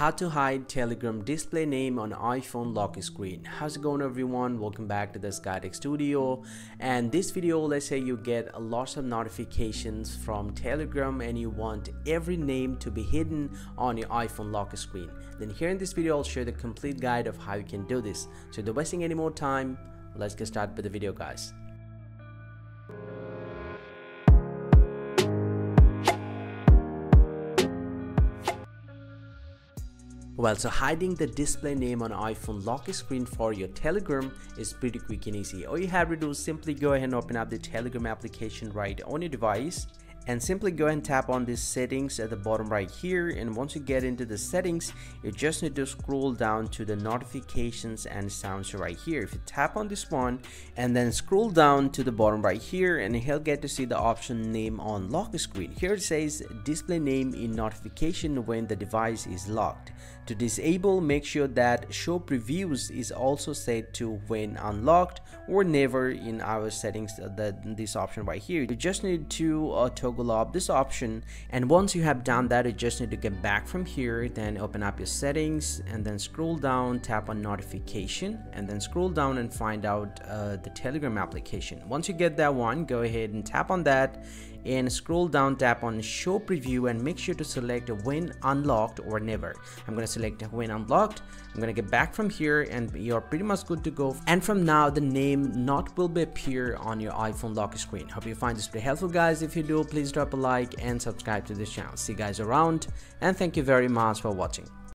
How to hide Telegram display name on iPhone lock screen. How's it going everyone? Welcome back to the SkyTech Studio. And this video, let's say you get lots of notifications from Telegram and you want every name to be hidden on your iPhone lock screen. Then here in this video, I'll share the complete guide of how you can do this. So without wasting any more time, let's get started with the video guys. Well, so hiding the display name on iPhone lock screen for your Telegram is pretty quick and easy. All you have to do is simply go ahead and open up the Telegram application right on your device and simply go and tap on these settings at the bottom right here. And once you get into the settings you just need to scroll down to the notifications and sounds right here. If you tap on this one and then scroll down to the bottom right here and he'll get to see the option name on lock screen. Here it says display name in notification when the device is locked. To disable make sure that show previews is also set to when unlocked or never in our settings uh, that this option right here. You just need to uh, toggle off this option. And once you have done that you just need to get back from here then open up your settings and then scroll down tap on notification and then scroll down and find out uh, the telegram application. Once you get that one go ahead and tap on that and scroll down tap on show preview and make sure to select when unlocked or never. I'm going to select when unlocked. I'm going to get back from here and you're pretty much good to go. And from now the name not will be appear on your iphone lock screen. Hope you find this pretty helpful guys. If you do please drop a like and subscribe to this channel. See you guys around and thank you very much for watching